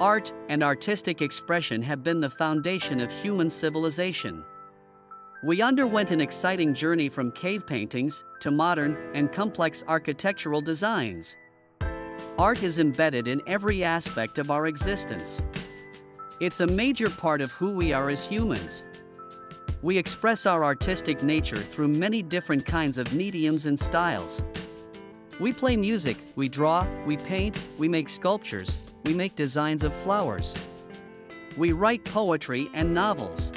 art and artistic expression have been the foundation of human civilization. We underwent an exciting journey from cave paintings to modern and complex architectural designs. Art is embedded in every aspect of our existence. It's a major part of who we are as humans. We express our artistic nature through many different kinds of mediums and styles. We play music, we draw, we paint, we make sculptures, we make designs of flowers. We write poetry and novels.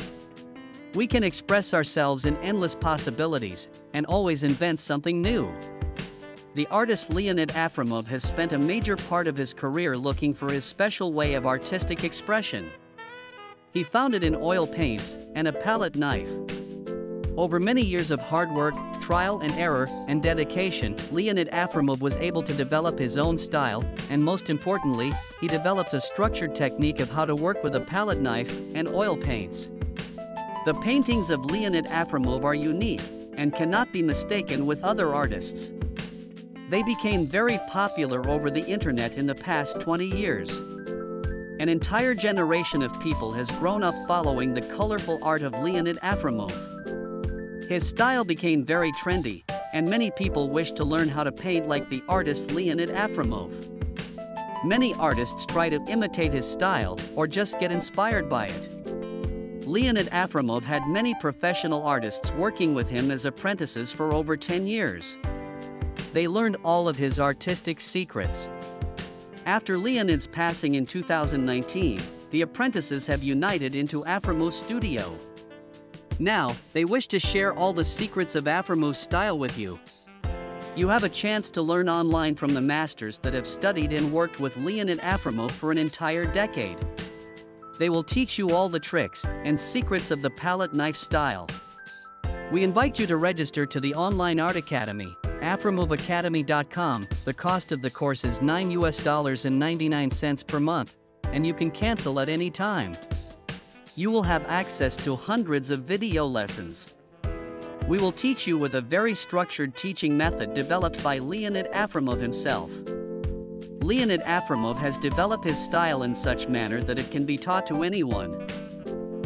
We can express ourselves in endless possibilities and always invent something new. The artist Leonid Afremov has spent a major part of his career looking for his special way of artistic expression. He found it in oil paints and a palette knife. Over many years of hard work, trial and error, and dedication, Leonid Afremov was able to develop his own style, and most importantly, he developed a structured technique of how to work with a palette knife and oil paints. The paintings of Leonid Afremov are unique and cannot be mistaken with other artists. They became very popular over the internet in the past 20 years. An entire generation of people has grown up following the colorful art of Leonid Afremov. His style became very trendy, and many people wished to learn how to paint like the artist Leonid Afremov. Many artists try to imitate his style or just get inspired by it. Leonid Afremov had many professional artists working with him as apprentices for over 10 years. They learned all of his artistic secrets. After Leonid's passing in 2019, the apprentices have united into Afremov Studio. Now, they wish to share all the secrets of Afremov's style with you. You have a chance to learn online from the masters that have studied and worked with Leonid Afremov for an entire decade. They will teach you all the tricks and secrets of the palette knife style. We invite you to register to the online art academy, afremovacademy.com. The cost of the course is 9 US dollars and 99 cents per month, and you can cancel at any time you will have access to hundreds of video lessons. We will teach you with a very structured teaching method developed by Leonid Afremov himself. Leonid Afremov has developed his style in such manner that it can be taught to anyone.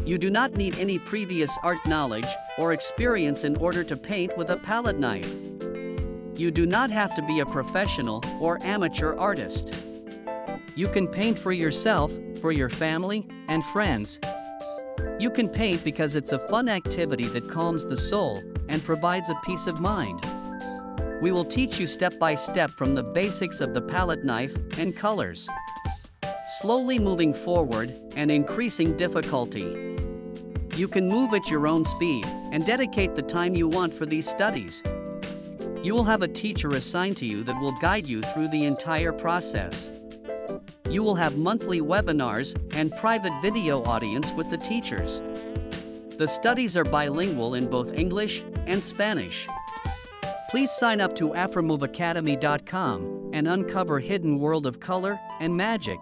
You do not need any previous art knowledge or experience in order to paint with a palette knife. You do not have to be a professional or amateur artist. You can paint for yourself, for your family, and friends, you can paint because it's a fun activity that calms the soul and provides a peace of mind. We will teach you step by step from the basics of the palette knife and colors. Slowly moving forward and increasing difficulty. You can move at your own speed and dedicate the time you want for these studies. You will have a teacher assigned to you that will guide you through the entire process. You will have monthly webinars and private video audience with the teachers. The studies are bilingual in both English and Spanish. Please sign up to AfremovAcademy.com and uncover hidden world of color and magic.